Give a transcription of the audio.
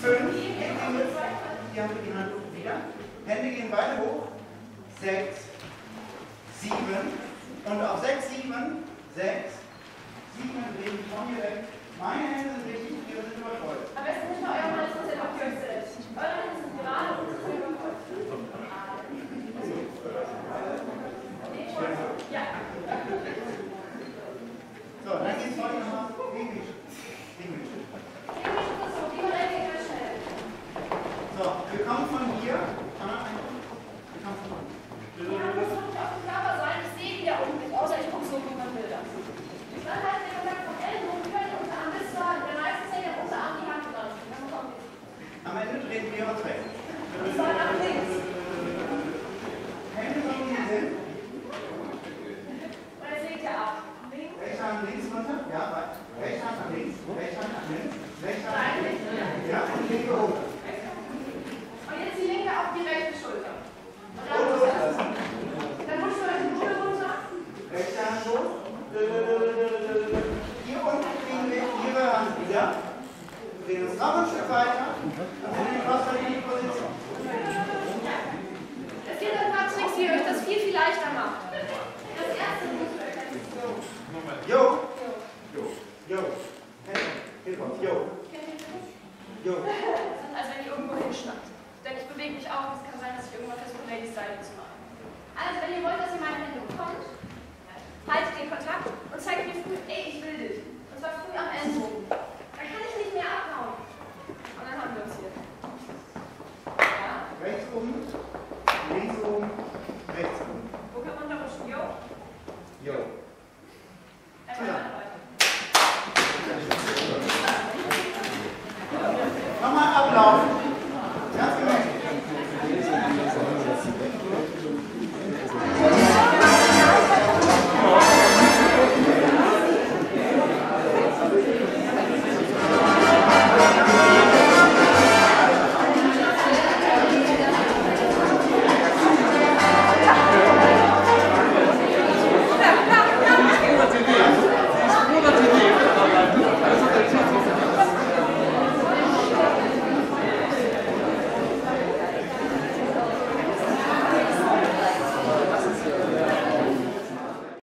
fünf, die Hand die Hand unten wieder. Hände gehen beide hoch. Sechs, sieben. Und auf sechs, sieben, sechs, sieben drehen von mir weg. Meine Hände sind richtig, ihre sind übersteuert. Am besten nicht nur euer Mann, sonst ihr auf euch selbst. Eure Hände sind gerade und sind über euch. Ja. So, dann geht's heute nochmal gegen mich. Gegen mich. So, die Modelle ganz schnell. So, wir kommen von hier. Anna, ein- Wir kommen von Die Hand muss wirklich auf dem Körper sein. Ich sehe die da unten nicht, außer ich gucke so über mein Bilder. Dann halten wir Kontakt vom Ellenbogen, können den Unterarm bis zur Hand. Der meiste zählt der Unterarm die Hand dran. Am Ende drehen wir uns weg. Und zwar nach links. Hände gegen den Sinn. Und jetzt legt ihr ab. Links. Rechte Hand links runter. Ja, weit. Rechte Hand nach links. Rechte Hand nach links. Rechte Hand nach links. Ja, und linke hoch. Und jetzt die linke auf die rechte Schulter. Und dann Und loslassen. loslassen. Dann rutscht euch die Buckel runter. Rechte Hand hoch. Hier unten kriegen wir Ihre Hand wieder. Wir drehen uns noch ein Stück weiter. Und sind in die Crossbody-Position. Es gibt ein paar Tricks, wie euch das viel, viel leichter macht. Das erste Jo. Jo. Jo. Jo. Jo. sind, als wenn ihr irgendwo hinschnappt. Denn ich bewege mich auch und es kann sein, dass ich irgendwann